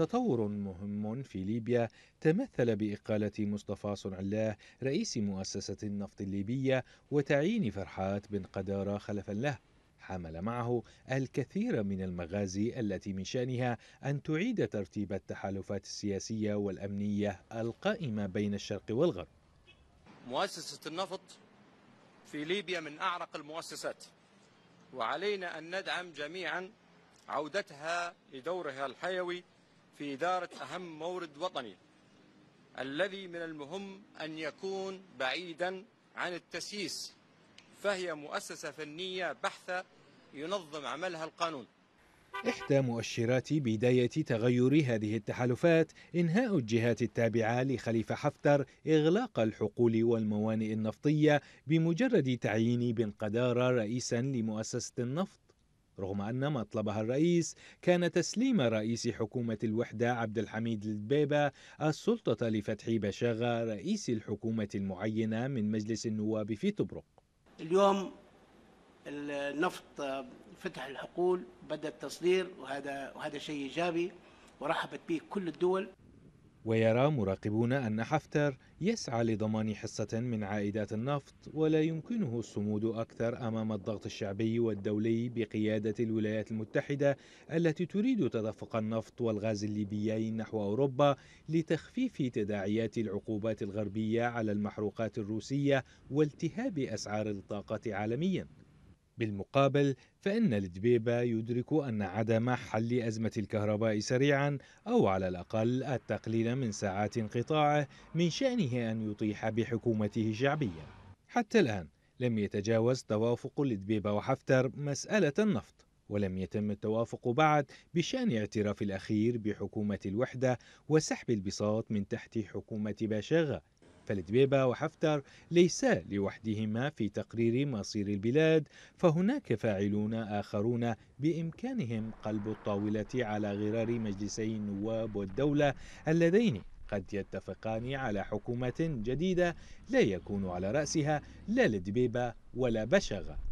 تطور مهم في ليبيا تمثل بإقالة مصطفى صنع الله رئيس مؤسسة النفط الليبية وتعيين فرحات بن قدارة خلفا له حمل معه الكثير من المغازي التي من شأنها أن تعيد ترتيب التحالفات السياسية والأمنية القائمة بين الشرق والغرب. مؤسسة النفط في ليبيا من أعرق المؤسسات وعلينا أن ندعم جميعا عودتها لدورها الحيوي في إدارة أهم مورد وطني الذي من المهم أن يكون بعيدا عن التسييس فهي مؤسسة فنية بحثة ينظم عملها القانون. إحدى مؤشرات بداية تغير هذه التحالفات إنهاء الجهات التابعة لخليفة حفتر إغلاق الحقول والموانئ النفطية بمجرد تعيين بن قدارة رئيسا لمؤسسة النفط. رغم أن مطلبها الرئيس كان تسليم رئيس حكومة الوحدة عبد الحميد الدبيبة السلطة لفتحي بشاغة رئيس الحكومة المعينة من مجلس النواب في طبرق اليوم النفط فتح الحقول بدأ التصدير وهذا وهذا شيء إيجابي ورحبت به كل الدول. ويرى مراقبون أن حفتر يسعى لضمان حصة من عائدات النفط ولا يمكنه الصمود أكثر أمام الضغط الشعبي والدولي بقيادة الولايات المتحدة التي تريد تدفق النفط والغاز الليبيين نحو أوروبا لتخفيف تداعيات العقوبات الغربية على المحروقات الروسية والتهاب أسعار الطاقة عالمياً. بالمقابل فإن الدبيبة يدرك أن عدم حل أزمة الكهرباء سريعا أو على الأقل التقليل من ساعات انقطاعه من شأنه أن يطيح بحكومته شعبيا. حتى الآن لم يتجاوز توافق الدبيبة وحفتر مسألة النفط ولم يتم التوافق بعد بشأن اعتراف الأخير بحكومة الوحدة وسحب البساط من تحت حكومة باشاغا فالدبيبة وحفتر ليسا لوحدهما في تقرير مصير البلاد فهناك فاعلون آخرون بإمكانهم قلب الطاولة على غرار مجلسي النواب والدولة اللذين قد يتفقان على حكومة جديدة لا يكون على رأسها لا الدبيبة ولا بشغة